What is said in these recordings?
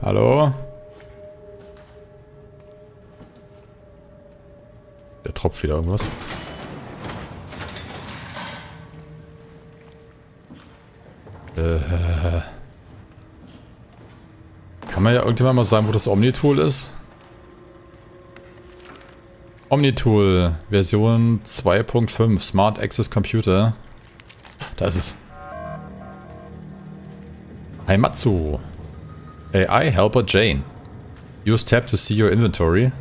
Hallo? Der tropft wieder irgendwas. Äh. Kann man ja irgendjemand mal sagen, wo das Omnitool ist? Omnitool, Version 2.5, Smart Access Computer. Da ist es. Heimatsu. AI Helper Jane. Use Tab to see your inventory. Ich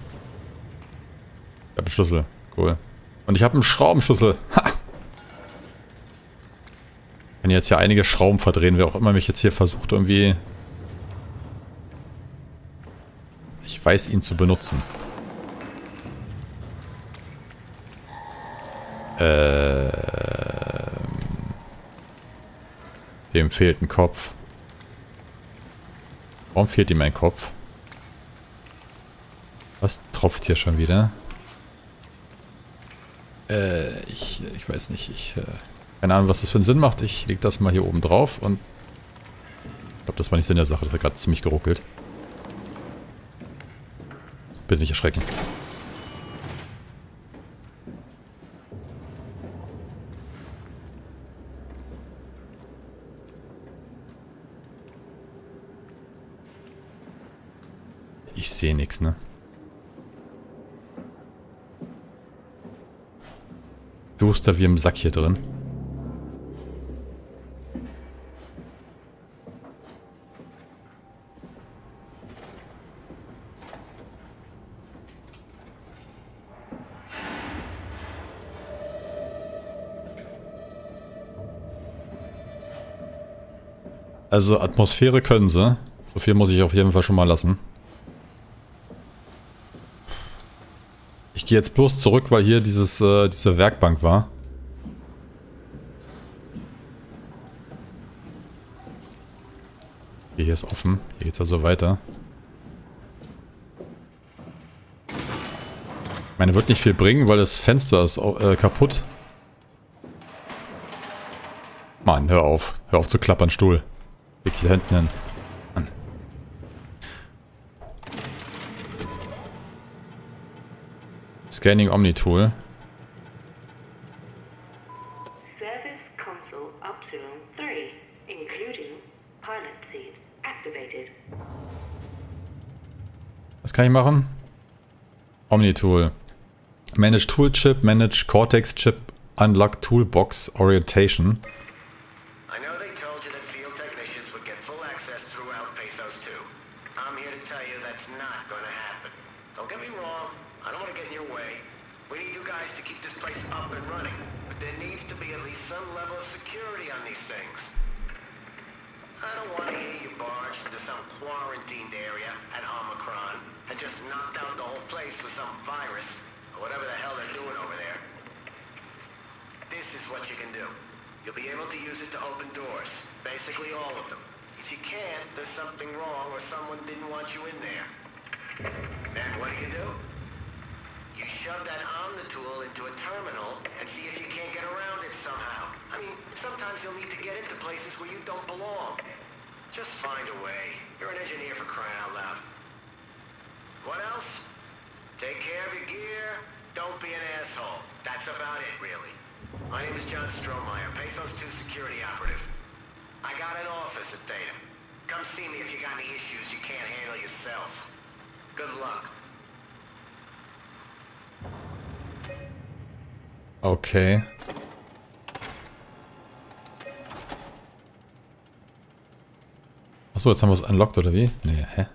habe einen Schlüssel. Cool. Und ich habe einen Schraubenschlüssel. Ha! Ich kann jetzt hier einige Schrauben verdrehen, wer auch immer mich jetzt hier versucht irgendwie... Ich weiß ihn zu benutzen. Ähm... Dem fehlt ein Kopf. Warum fehlt ihm ein Kopf? Was tropft hier schon wieder? Äh, ich, ich weiß nicht. Ich, äh, keine Ahnung, was das für einen Sinn macht. Ich leg das mal hier oben drauf und... Ich glaube, das war nicht Sinn der Sache. Das hat gerade ziemlich geruckelt. Bitte nicht erschrecken. Ich sehe nichts, ne? Duster wie im Sack hier drin. Also Atmosphäre können sie. So viel muss ich auf jeden Fall schon mal lassen. Ich gehe jetzt bloß zurück, weil hier dieses, äh, diese Werkbank war. Hier ist offen. Hier geht's also weiter. Ich meine, wird nicht viel bringen, weil das Fenster ist äh, kaputt. Mann, hör auf. Hör auf zu klappern, Stuhl. Leg dich da hinten hin. Scanning Omni-Tool. Service console Optimum 3, including pilot seat, activated. Was kann ich machen? Omni-Tool. Manage Tool Chip, Manage Cortex Chip, Unlock Toolbox Orientation. Be at least some level of security on these things. I don't want to hear you barged into some quarantined area at Omicron and just knocked out the whole place with some virus or whatever the hell they're doing over there. This is what you can do. You'll be able to use it to open doors. Basically all of them. If you can't, there's something wrong or someone didn't want you in there. Then what do you do? You shove that Omnitool into a terminal and see if you can't get around it somehow. I mean, sometimes you'll need to get into places where you don't belong. Just find a way. You're an engineer for crying out loud. What else? Take care of your gear. Don't be an asshole. That's about it, really. My name is John Strohmeyer, Pathos 2 security operative. I got an office at Theta. Come see me if you got any issues you can't handle yourself. Good luck. Okay. Achso, jetzt haben wir es unlocked, oder wie? Nee, hä?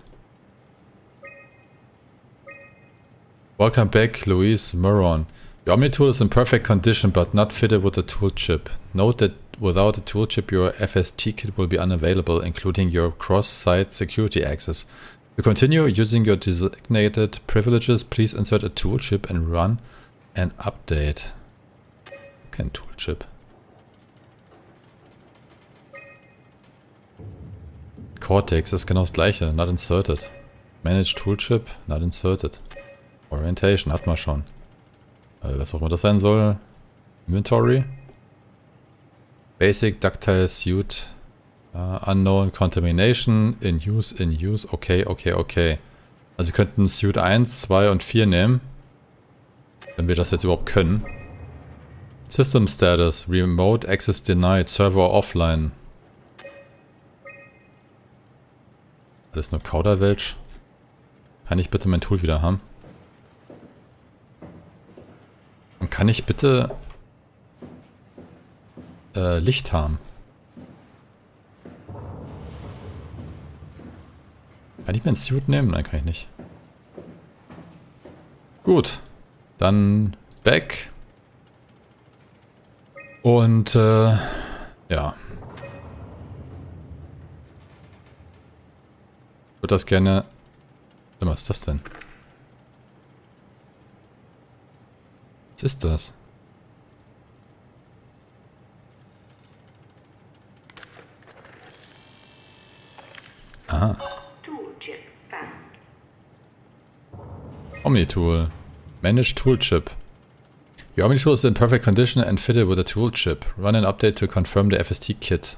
Welcome back, Louise Moron. Your Omni tool is in perfect condition but not fitted with the tool chip. Note that without the tool chip your FST kit will be unavailable, including your cross-site security access. To continue using your designated privileges, please insert a tool chip and run an update. Kein Toolchip. Cortex ist genau das gleiche, not inserted. Manage Toolchip, not inserted. Orientation hat man schon. Äh, was auch immer das sein soll. Inventory. Basic Ductile Suit Uh, unknown Contamination. In use, in use. Okay, okay, okay. Also wir könnten Suit 1, 2 und 4 nehmen. Wenn wir das jetzt überhaupt können. System Status. Remote Access Denied. Server Offline. Alles nur Kauderwelsch. Kann ich bitte mein Tool wieder haben? Und kann ich bitte äh, Licht haben? Kann ich mir ein Suit nehmen? Nein, kann ich nicht. Gut. Dann back. Und, äh, ja. Würde das gerne... Was ist das denn? Was ist das? Found. Omni-Tool. Manage Toolchip. Your Omni-Tool is in perfect condition and fitted with a toolchip. Run an update to confirm the FST kit.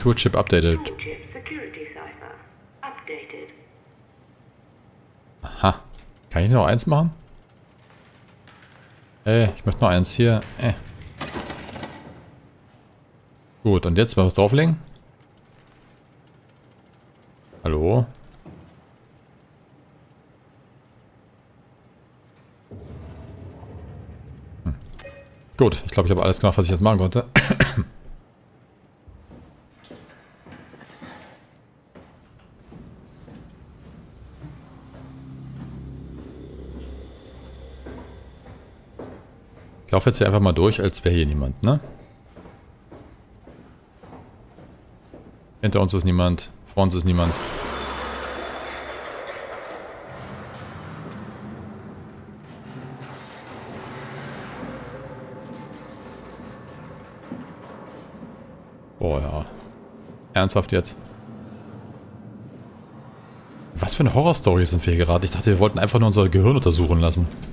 Toolchip updated. Aha. Kann ich noch eins machen? Ey, ich möchte noch eins hier. Äh. Gut, und jetzt mal was drauflegen. Hallo? Hm. Gut, ich glaube, ich habe alles gemacht, was ich jetzt machen konnte. Ich laufe jetzt hier einfach mal durch, als wäre hier niemand, ne? Hinter uns ist niemand, vor uns ist niemand. Boah, ja. Ernsthaft jetzt? Was für eine Horrorstory sind wir hier gerade? Ich dachte, wir wollten einfach nur unser Gehirn untersuchen lassen.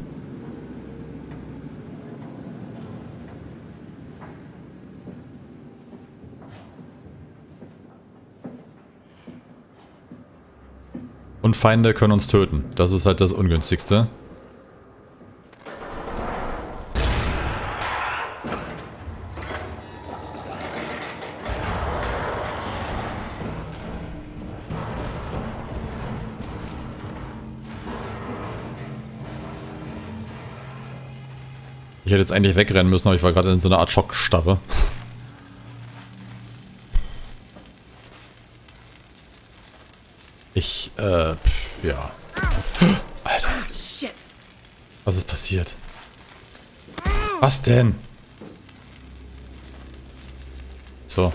Und Feinde können uns töten. Das ist halt das Ungünstigste. Ich hätte jetzt eigentlich wegrennen müssen, aber ich war gerade in so einer Art Schockstarre. Ich, äh, ja. Alter. Was ist passiert? Was denn? So.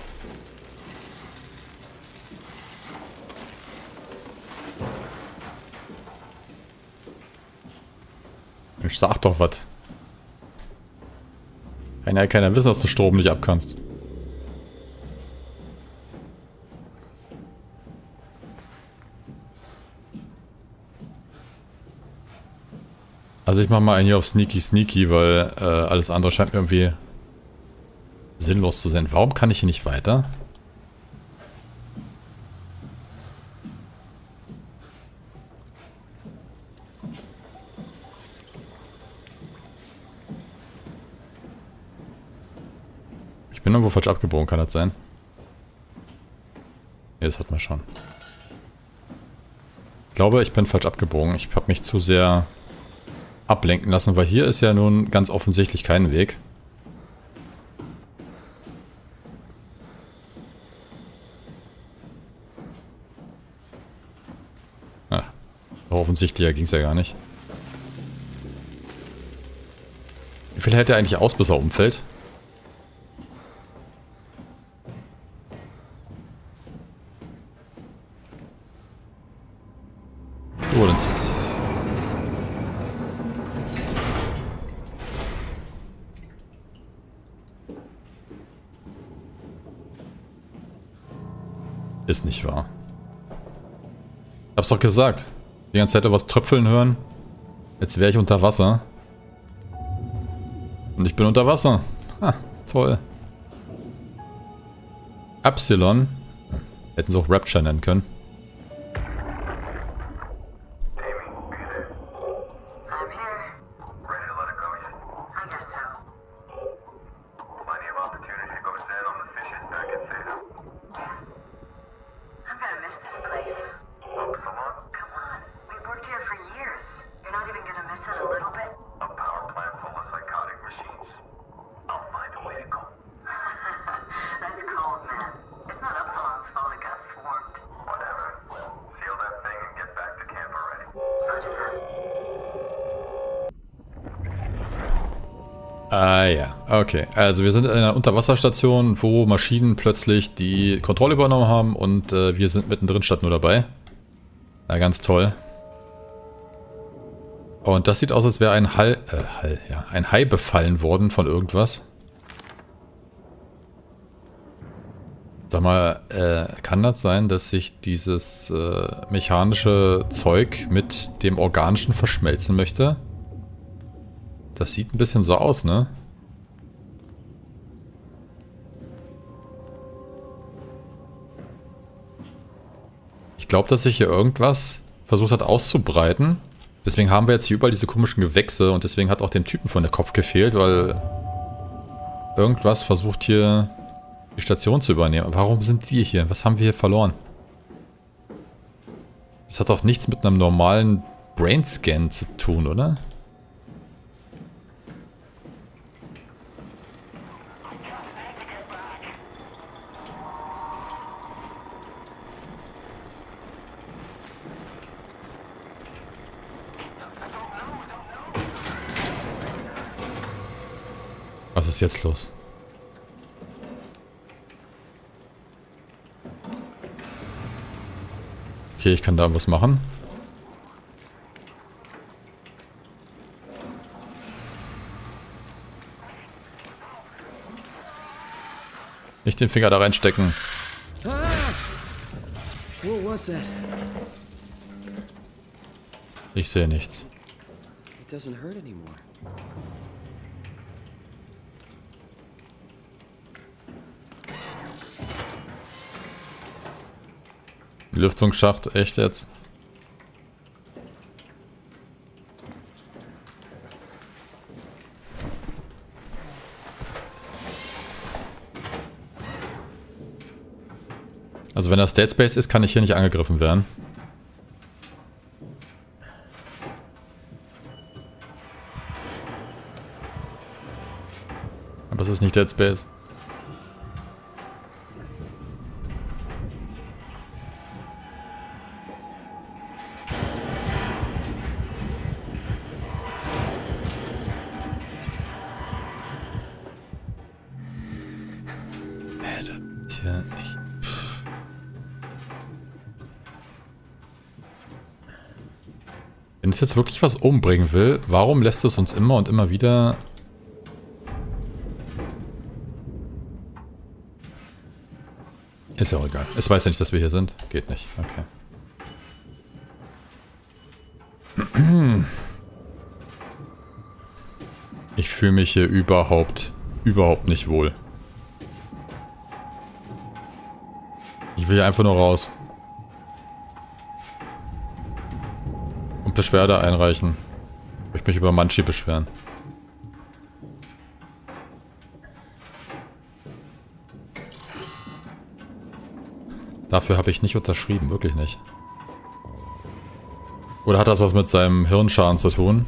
Mensch, sag doch was. Kann ja keiner wissen, dass du Strom nicht abkannst. Also ich mache mal einen hier auf Sneaky Sneaky, weil äh, alles andere scheint mir irgendwie sinnlos zu sein. Warum kann ich hier nicht weiter? Ich bin irgendwo falsch abgebogen, kann das sein? Ne, das hat man schon. Ich glaube, ich bin falsch abgebogen. Ich habe mich zu sehr ablenken lassen, weil hier ist ja nun ganz offensichtlich kein Weg. Ah, offensichtlicher ging es ja gar nicht. Wie viel hält er eigentlich aus, bis er umfällt? Doch gesagt. Die ganze Zeit was tröpfeln hören. Jetzt wäre ich unter Wasser. Und Und ich bin unter Wasser. Ha, toll. Epsilon. Hätten sie auch Rapture nennen können. Ah ja, okay. Also wir sind in einer Unterwasserstation, wo Maschinen plötzlich die Kontrolle übernommen haben und äh, wir sind mittendrin statt nur dabei. Ja, ganz toll. Und das sieht aus, als wäre ein Hall, äh, Hall, ja, ein Hai befallen worden von irgendwas. Sag mal, äh, kann das sein, dass sich dieses äh, mechanische Zeug mit dem organischen verschmelzen möchte? Das sieht ein bisschen so aus, ne? Ich glaube, dass sich hier irgendwas versucht hat auszubreiten. Deswegen haben wir jetzt hier überall diese komischen Gewächse und deswegen hat auch dem Typen von der Kopf gefehlt, weil irgendwas versucht hier die Station zu übernehmen. Warum sind wir hier? Was haben wir hier verloren? Das hat doch nichts mit einem normalen Brainscan zu tun, oder? Jetzt los? Okay, ich kann da was machen. Nicht den Finger da reinstecken. Ich sehe nichts. It doesn't hurt anymore. Lüftungsschacht, echt jetzt? Also wenn das Dead Space ist, kann ich hier nicht angegriffen werden. Aber es ist nicht Dead Space. Es jetzt wirklich was umbringen will, warum lässt es uns immer und immer wieder... Ist ja auch egal. Es weiß ja nicht, dass wir hier sind. Geht nicht. Okay. Ich fühle mich hier überhaupt, überhaupt nicht wohl. Ich will hier einfach nur raus. Beschwerde einreichen. Ich mich über Manchi beschweren. Dafür habe ich nicht unterschrieben, wirklich nicht. Oder hat das was mit seinem Hirnschaden zu tun?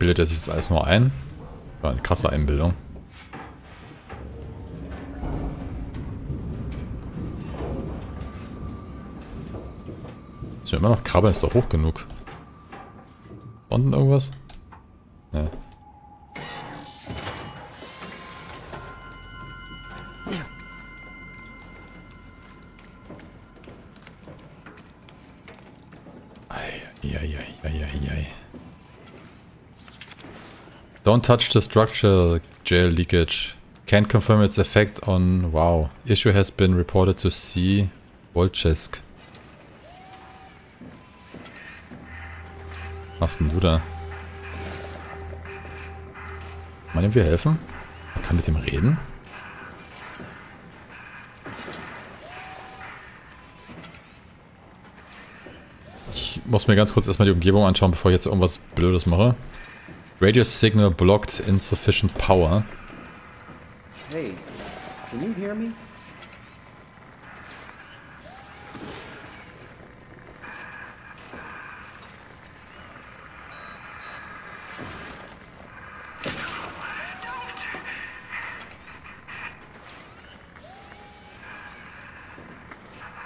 Bildet er sich das alles nur ein? War eine krasse Einbildung. Müssen wir immer noch krabbeln, ist doch hoch genug. Unten irgendwas? Ne. Don't touch the structure, jail leakage. Can't confirm its effect on... Wow. Issue has been reported to C. Volchesk. Was denn du da? Kann man ihm wir helfen? Man kann mit ihm reden? Ich muss mir ganz kurz erstmal die Umgebung anschauen, bevor ich jetzt irgendwas Blödes mache. Radio signal blocked insufficient power. Hey, can you hear me?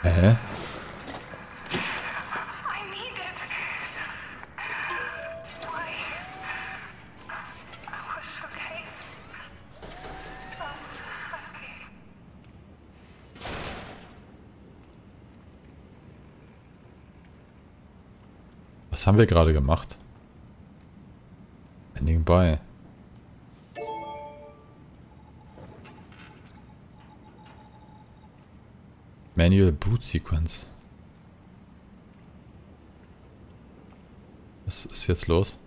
Hä? Was haben wir gerade gemacht? Ending by. Manual Boot Sequence. Was ist jetzt los?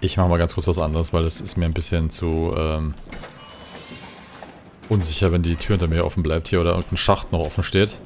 Ich mache mal ganz kurz was anderes, weil es ist mir ein bisschen zu ähm, unsicher, wenn die Tür hinter mir offen bleibt hier oder irgendein Schacht noch offen steht.